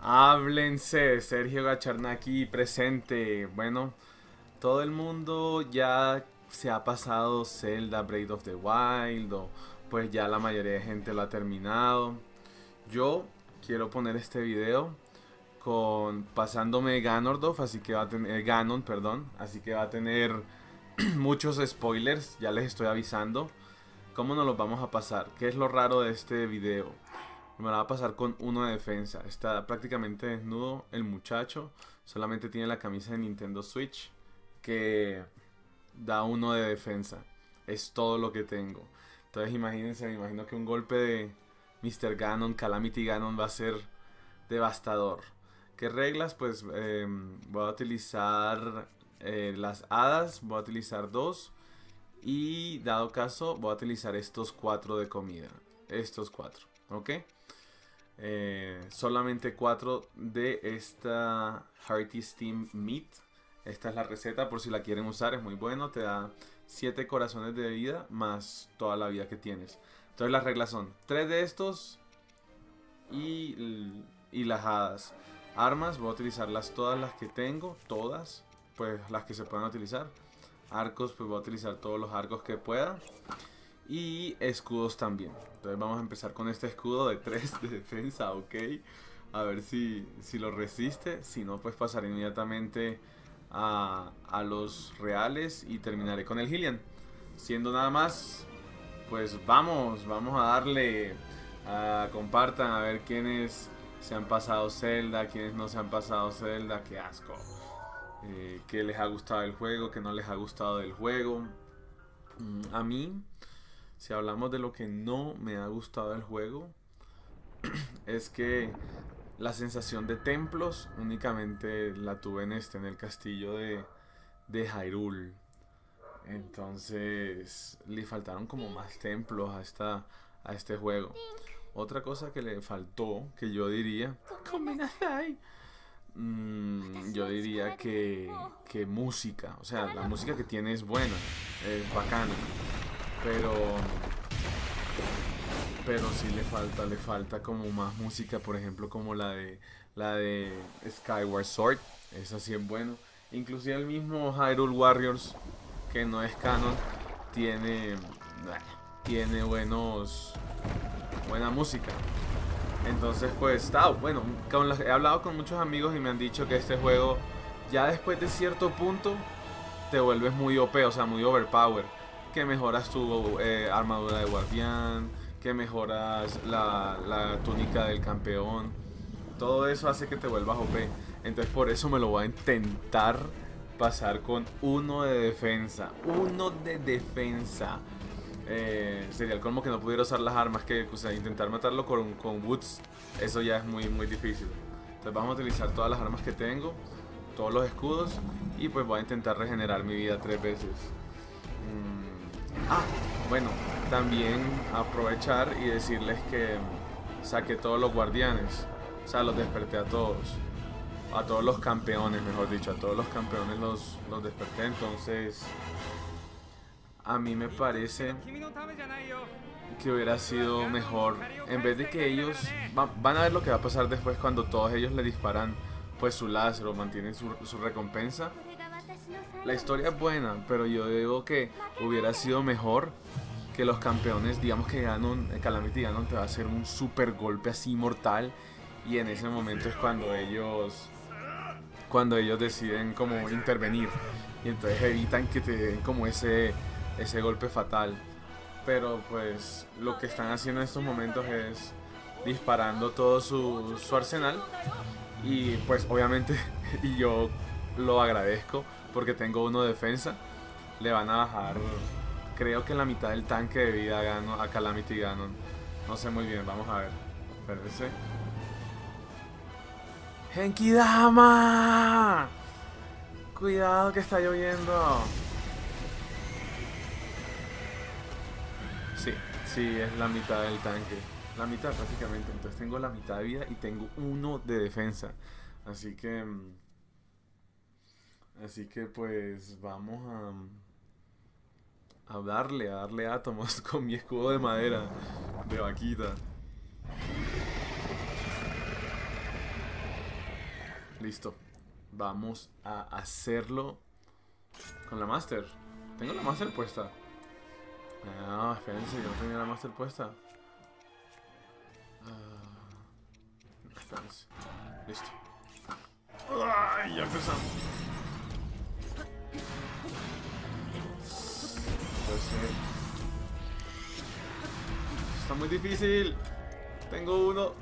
Háblense, Sergio Gacharnaki presente. Bueno, todo el mundo ya se ha pasado Zelda Breath of the Wild o pues ya la mayoría de gente lo ha terminado. Yo quiero poner este video con pasándome Ganondorf, así que va a tener Ganon, perdón, así que va a tener muchos spoilers, ya les estoy avisando. ¿Cómo nos los vamos a pasar? ¿Qué es lo raro de este video? Me la va a pasar con uno de defensa. Está prácticamente desnudo el muchacho. Solamente tiene la camisa de Nintendo Switch. Que da uno de defensa. Es todo lo que tengo. Entonces imagínense, me imagino que un golpe de Mr. Ganon, Calamity Ganon va a ser devastador. ¿Qué reglas? Pues em, voy a utilizar eh, las hadas. Voy a utilizar dos. Y dado caso, voy a utilizar estos cuatro de comida. Estos cuatro. ¿Ok? Eh, solamente 4 de esta Hearty Steam Meat. Esta es la receta por si la quieren usar, es muy bueno. Te da 7 corazones de vida más toda la vida que tienes. Entonces las reglas son 3 de estos y, y las hadas. Armas, voy a utilizarlas todas las que tengo, todas, pues las que se puedan utilizar. Arcos, pues voy a utilizar todos los arcos que pueda. Y escudos también. Entonces vamos a empezar con este escudo de 3 de defensa, ok. A ver si, si lo resiste. Si no, pues pasaré inmediatamente a, a los reales y terminaré con el Hillian. Siendo nada más, pues vamos, vamos a darle. A, compartan a ver quiénes se han pasado Zelda, quiénes no se han pasado Zelda. Qué asco. Eh, qué les ha gustado el juego, qué no les ha gustado del juego. Mm, a mí si hablamos de lo que no me ha gustado del juego, es que la sensación de templos únicamente la tuve en este, en el castillo de, de Hyrule. Entonces le faltaron como más templos a, esta, a este juego. Otra cosa que le faltó, que yo diría, mm, yo diría que, que música, o sea, la música que tiene es buena, es bacana. Pero pero sí le falta le falta como más música por ejemplo como la de la de Skyward Sword. Esa sí es bueno inclusive el mismo Hyrule Warriors que no es canon tiene tiene buenos buena música entonces pues está bueno he hablado con muchos amigos y me han dicho que este juego ya después de cierto punto te vuelves muy OP o sea muy overpower que mejoras tu eh, armadura de guardián, que mejoras la, túnica del campeón. Todo eso hace que te vuelvas OP. Entonces por eso me lo voy a intentar pasar con uno de defensa. Uno de defensa. Eh, sería el colmo que no pudiera usar las armas que o sea, intentar matarlo con, Woods. Eso ya es muy muy difícil. Entonces vamos a utilizar todas las armas que tengo. Todos los escudos. Y pues voy a intentar regenerar mi vida tres veces. Mm, Ah, bueno, también aprovechar y decirles que saqué todos los guardianes. O sea, los desperté a todos. A todos los campeones, mejor dicho. A todos los campeones los, los desperté. Entonces, a mí me parece que hubiera sido mejor. En vez de que ellos... van a ver lo que va a pasar después cuando todos ellos le disparan pues su láser o mantienen su, su recompensa. La historia es buena, pero yo digo que hubiera sido mejor que los campeones, digamos que Ganon, eh, Calamity Ganon te va a hacer un super golpe así mortal. Y en ese momento es cuando ellos cuando ellos deciden como intervenir. Y entonces evitan que te den como ese ese golpe fatal. Pero pues lo que están haciendo en estos momentos es disparando todo su, su arsenal y pues obviamente y yo lo agradezco porque tengo uno de defensa, le van a bajar, creo que la mitad del tanque de vida a, Calamity Ganon. No sé muy bien, vamos a ver. Espérense. ¡Genkidama! Cuidado que está lloviendo. Sí, es la mitad del tanque. La mitad prácticamente. Entonces tengo la mitad de vida y tengo uno de defensa. Así que... Mm, Así que pues vamos a... a darle, a darle átomos con mi escudo de madera de vaquita. Listo. Vamos a hacerlo con la Master. Tengo la Master puesta. No, espérense, yo no tenía la Master puesta. Ah, espérense. Listo. ¡Ay! Ya empezamos. Está muy difícil. Tengo uno.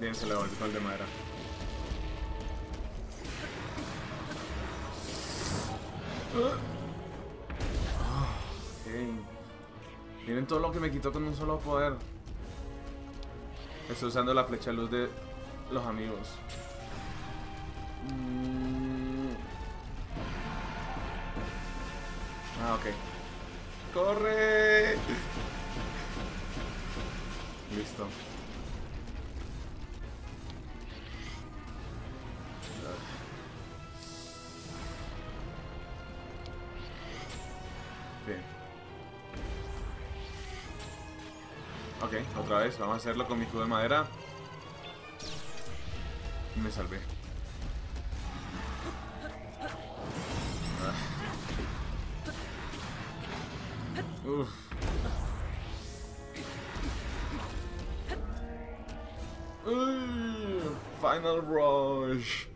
Bien, se le va el de madera. Miren todo lo que me quitó con un solo poder. Estoy usando la flecha de luz de los amigos. Mm. Ah, ok. ¡Corre! Listo. Vamos a hacerlo con mi escudo de madera. Me salvé. Uf. final Rush.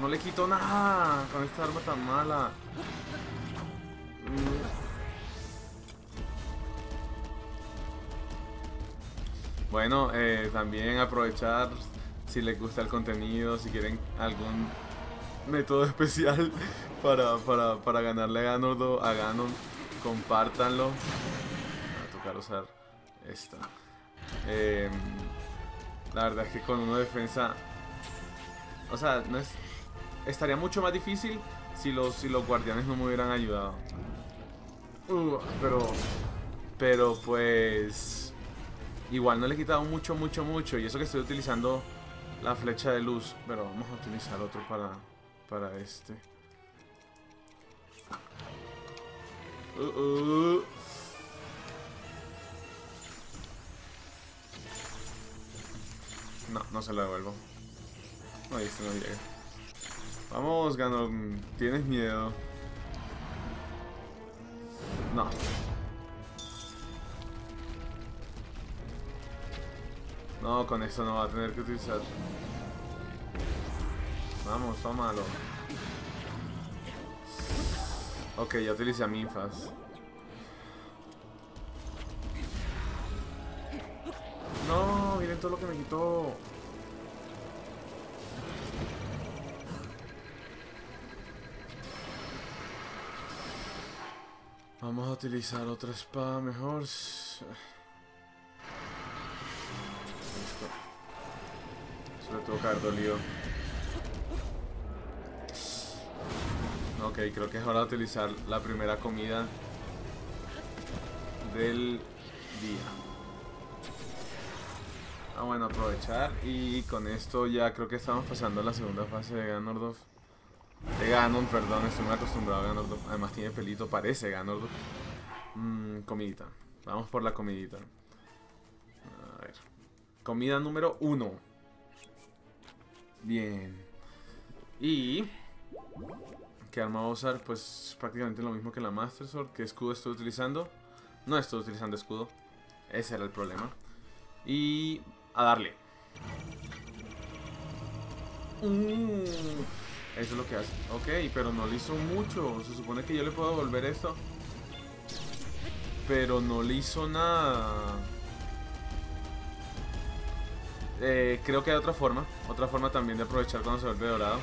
No le quito nada con esta arma tan mala. Bueno, eh, también aprovechar si les gusta el contenido, si quieren algún método especial para, para, para ganarle a Ganon, a Ganon, compártanlo. Va a tocar usar esta. Em, la verdad es que con una defensa... O sea, no es... Estaría mucho más difícil si los, si los guardianes no me hubieran ayudado. Uh, pero... Pero pues... Igual no le he quitado mucho, mucho, mucho. Y eso que estoy utilizando la flecha de luz. Pero vamos a utilizar otro para, para este. Uh, uh. No, no se lo devuelvo. No, este no llega. Vamos, Ganon. Tienes miedo. No. No, con esto no va a tener que utilizar. Vamos, tómalo. Ok, ya utilicé a Minfas. No, miren todo lo que me quitó. Vamos a utilizar otra espada mejor. Se le tuvo que dolido. Ok, creo que es hora de utilizar la primera comida del día. Ah, bueno, aprovechar y con esto ya creo que estamos pasando a la segunda fase de Ganondorf. De Ganon, perdón, estoy muy acostumbrado a Ganondorf. Además tiene pelito, parece Ganondorf. Mmm, comidita. Vamos por la comidita. A ver. Comida número uno. Bien. Y... ¿Qué arma voy a usar? Pues prácticamente lo mismo que la Master Sword. ¿Qué escudo estoy utilizando? No estoy utilizando escudo. Ese era el problema. Y... A darle. Mm, eso es lo que hace. Ok, pero no le hizo mucho. Se supone que yo le puedo devolver esto. Pero no le hizo nada. Eh, creo que hay otra forma. Otra forma también de aprovechar cuando se vuelve dorado.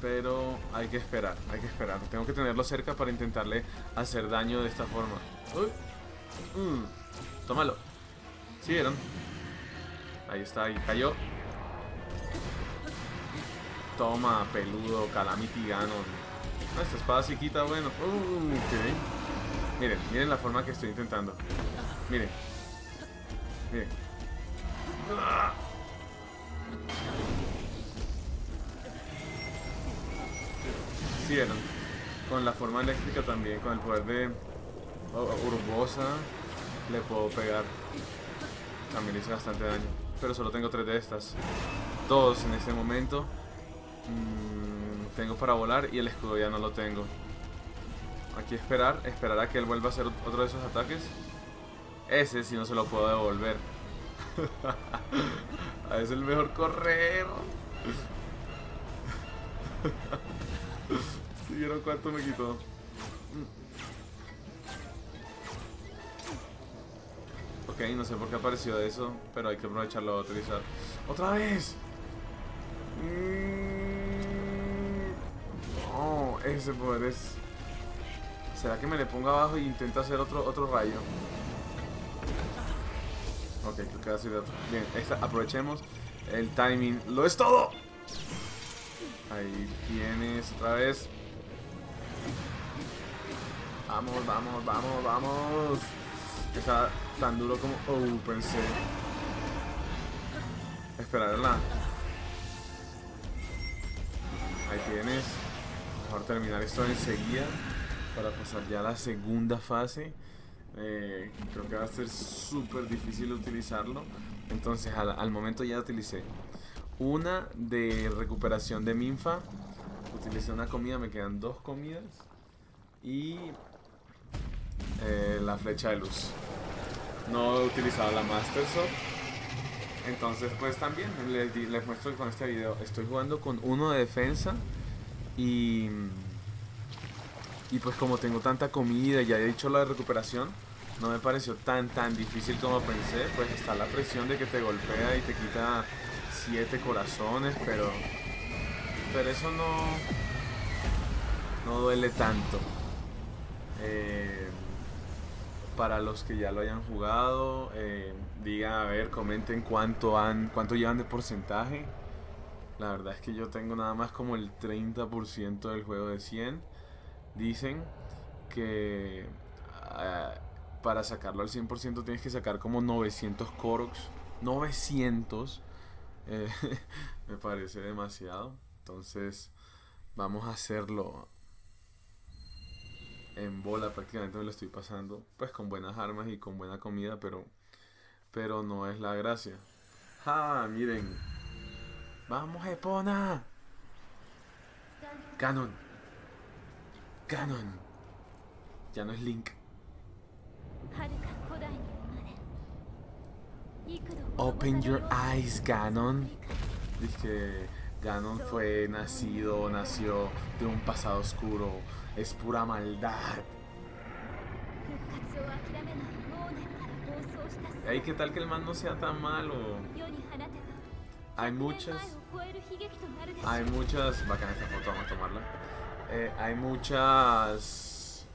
Pero hay que esperar, hay que esperar. Tengo que tenerlo cerca para intentarle hacer daño de esta forma. Uy. Mm. Tómalo. ¿Sí vieron? Ahí está, ahí cayó. Toma, peludo, Calamity Ganon. esta espada sí quita, bueno. Uh, Miren, miren la forma que estoy intentando. Miren. Miren. Sí. Con la forma eléctrica también, con el poder de Urbosa, le puedo pegar. También hice bastante daño. Pero solo tengo tres de estas. Dos en este momento. Mm, tengo para volar y el escudo ya no lo tengo. Aquí esperar, esperar a que él vuelva a hacer otro de esos ataques. Ese si no se lo puedo devolver. es el mejor correr. ¿Sí vieron cuánto me quitó? Ok, no sé por qué apareció eso, pero hay que aprovecharlo a utilizar. ¡Otra vez! Mm, no, ese poder es... ¿Será que me le ponga abajo e intenta hacer otro, otro rayo? Ok, creo que ser otro. Bien, aprovechemos el timing. ¡Lo es todo! Ahí tienes otra vez. Vamos, vamos, vamos, vamos. Está tan duro como... Oh, pensé. Esperarla. Ahí tienes. Mejor terminar esto enseguida para pasar ya a la segunda fase. Eh, creo que va a ser súper difícil utilizarlo. Entonces al, momento ya utilicé una de recuperación de Minfa. Utilicé una comida, me quedan dos comidas. Y eh, la flecha de luz. No he utilizado la Master Sword. Entonces pues también les muestro con este video. Estoy jugando con uno de defensa. Y y pues como tengo tanta comida y ya he dicho la recuperación, no me pareció tan tan difícil como pensé. Pues está la presión de que te golpea y te quita siete corazones, pero pero eso no no duele tanto. Eh, para los que ya lo hayan jugado, eh, digan a ver, comenten cuánto han cuánto llevan de porcentaje. La verdad es que yo tengo nada más como el 30% del juego de 100 dicen que ah, para sacarlo al 100% tienes que sacar como 900 Koroks. 900. Eh, me parece demasiado. Entonces vamos a hacerlo en bola. Prácticamente me lo estoy pasando. Pues con buenas armas y con buena comida. Pero, pero no es la gracia. ¡Ja! Miren. Vamos, Epona. Canon. Ganon. Ya no es Link. Open your eyes, Ganon. Dice que Ganon fue nacido, nació de un pasado oscuro. Es pura maldad. Ey, ¿qué tal que el man no sea tan malo? Hay muchas. Hay muchas. Bacana esta foto, vamos a tomarla. Eh, hay muchas...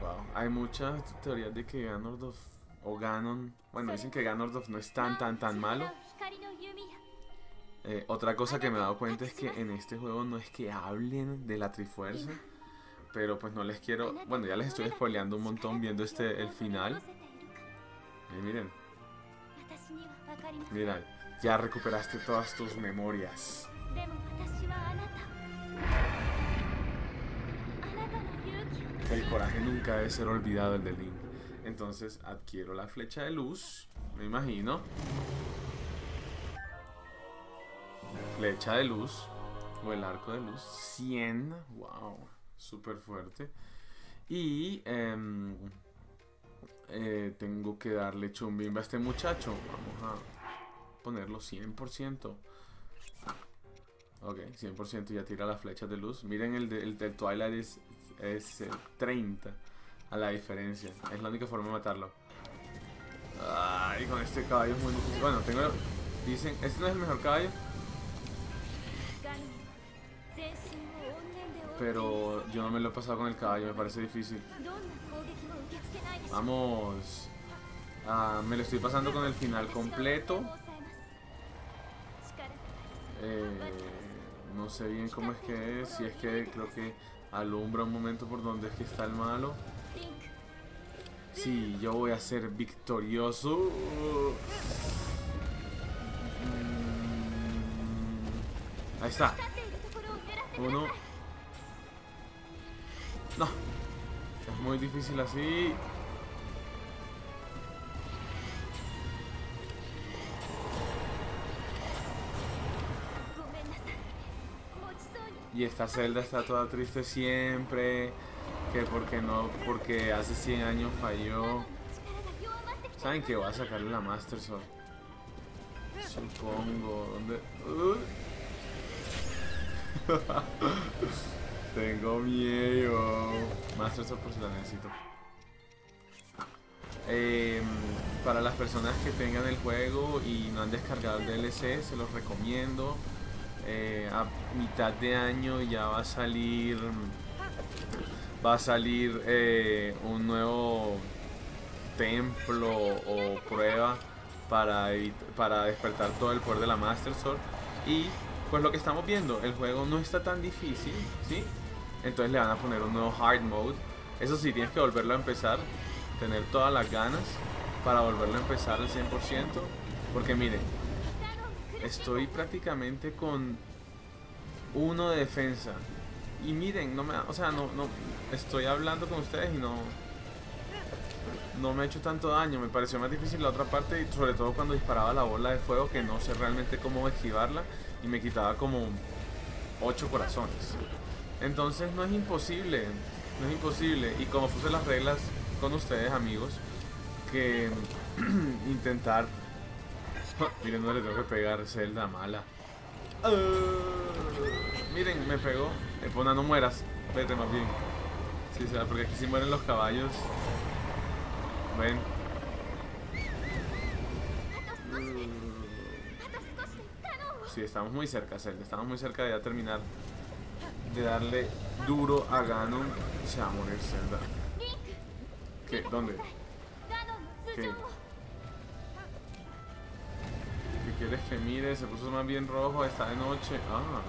Wow, hay muchas teorías de que Ganondorf o Ganon... Bueno, dicen que Ganondorf no es tan, tan, tan malo. Eh, otra cosa que me he dado cuenta es que en este juego no es que hablen de la Trifuerza. Pero pues no les quiero... Bueno, ya les estoy spoileando un montón viendo este el final. Y miren. Mira, ya recuperaste todas tus memorias. El coraje nunca debe ser olvidado el de Link. Entonces adquiero la flecha de luz, me imagino. Flecha de luz o el arco de luz. 100. Wow, súper fuerte. Y em, eh, tengo que darle chumbimba a este muchacho. Vamos a ponerlo 100%. Ok, 100% ya tira las flechas de luz. Miren el, de, el Twilight es, es 30 eh, a la diferencia. Es la única forma de matarlo. Ay, con este caballo es muy difícil. Bueno, tengo... Dicen, este no es el mejor caballo. Pero yo no me lo he pasado con el caballo, me parece difícil. Vamos. Ah, me lo estoy pasando con el final completo. Eh, no sé bien cómo es que es, si es que creo que alumbra un momento por donde es que está el malo. Sí, yo voy a ser victorioso. Mm, ahí está. Uno. No. Es muy difícil así. Y esta celda está toda triste siempre. Que porque no, porque hace 100 años falló. ¿Saben que voy a sacarle la Master Sword? Supongo. ¿Dónde? Tengo miedo. Master Sword por si la necesito. Em, para las personas que tengan el juego y no han descargado el DLC, se los recomiendo. Eh, a mitad de año ya va a salir va a salir eh, un nuevo templo o prueba para, para despertar todo el poder de la Master Sword. Y pues lo que estamos viendo el juego no está tan difícil ¿sí? entonces le van a poner un nuevo hard mode. Eso sí tienes que volverlo a empezar tener todas las ganas para volverlo a empezar al 100% porque miren estoy prácticamente con uno de defensa. Y miren, no me, o sea, no, no, estoy hablando con ustedes y no, no me ha hecho tanto daño. Me pareció más difícil la otra parte, y sobre todo cuando disparaba la bola de fuego, que no sé realmente cómo esquivarla y me quitaba como 8 corazones. Entonces no es imposible, no es imposible. Y como puse las reglas con ustedes, amigos, que intentar Miren, no le tengo que pegar celda mala. Uh, miren, me pegó. Epona, no mueras. Vete más bien. Sí, sea, porque aquí sí mueren los caballos. Ven. Sí, estamos muy cerca, Zelda. Estamos muy cerca de ya terminar de darle duro a Ganon. Se va a morir Zelda. ¿Qué? ¿Dónde? ¿Qué? Quieres que mire? Se puso más bien rojo, está de noche. Ah.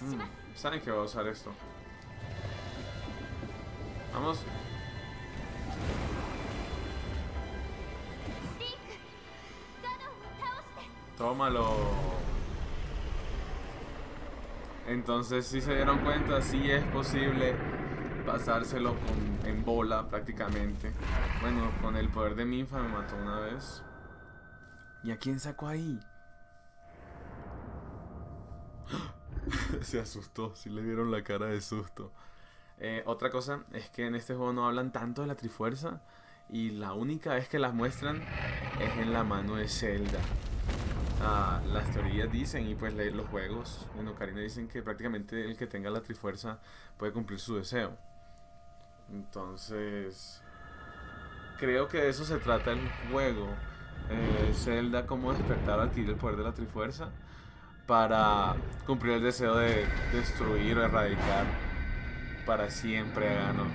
Mm, Saben que va a usar esto. Vamos. Tómalo. Entonces, si se dieron cuenta, sí es posible pasárselo con, en bola prácticamente. Bueno, con el poder de Minfa me mató una vez. ¿Y a quién sacó ahí? Se asustó, si le vieron la cara de susto. Eh, otra cosa es que en este juego no hablan tanto de la Trifuerza y la única vez que las muestran es en la mano de Zelda. Ah, las teorías dicen y pues los juegos en Ocarina dicen que prácticamente el que tenga la Trifuerza puede cumplir su deseo. Entonces, creo que de eso se trata el juego. Eh, Zelda como despertar adquirir el poder de la Trifuerza para cumplir el deseo de destruir o erradicar para siempre a Ganon.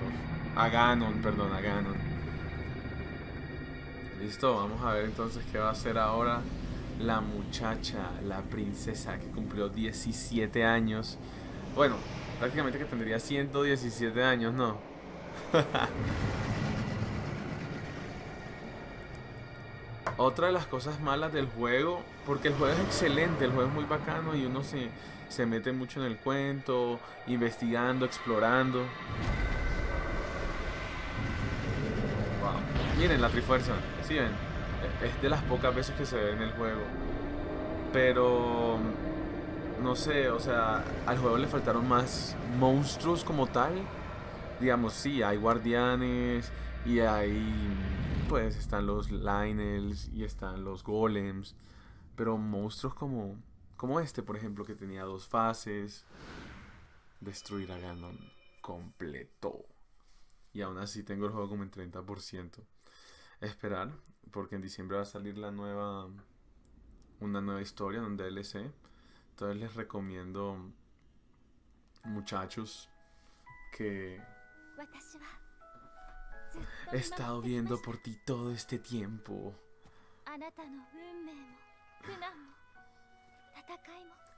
A Ganon, perdón, a Ganon. Listo, vamos a ver entonces qué va a hacer ahora la muchacha, la princesa que cumplió 17 años. Bueno, prácticamente que tendría 117 años, ¿no? Otra de las cosas malas del juego, porque el juego es excelente, el juego es muy bacano y uno se, se mete mucho en el cuento, investigando, explorando. Miren la trifuerza, ¿sí ven? Es de las pocas veces que se ve en el juego. Pero no sé, o sea, al juego le faltaron más monstruos como tal digamos, sí, hay guardianes y hay, pues, están los Lionels y están los golems, pero monstruos como, como este, por ejemplo, que tenía dos fases, destruir a Ganon completo. Y aún así tengo el juego como en 30%. Esperar, porque en diciembre va a salir la nueva, una nueva historia, un DLC. Entonces les recomiendo, muchachos, que He estado viendo por ti todo este tiempo.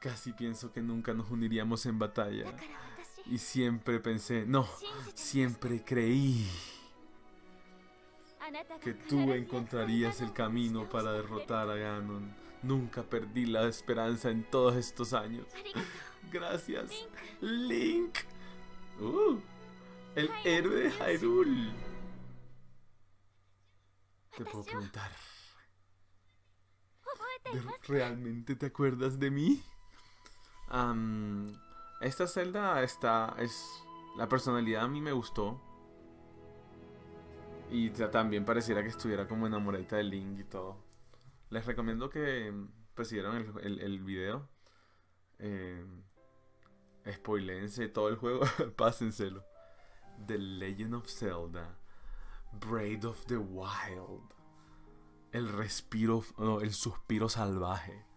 Casi pienso que nunca nos uniríamos en batalla. Y siempre pensé, no, siempre creí que tú encontrarías el camino para derrotar a Ganon. Nunca perdí la esperanza en todos estos años. Gracias, Link. Uh, el héroe de Hyrule. Te puedo preguntar. ¿Realmente te acuerdas de mí? esta celda está. es. La personalidad a mí me gustó. Y también pareciera que estuviera como enamoradita de Link y todo. Les recomiendo que pues si el, el, el video. Eh, spoilense todo el juego, pásenselo. The Legend of Zelda. Braid of the Wild. El respiro, no, el suspiro salvaje.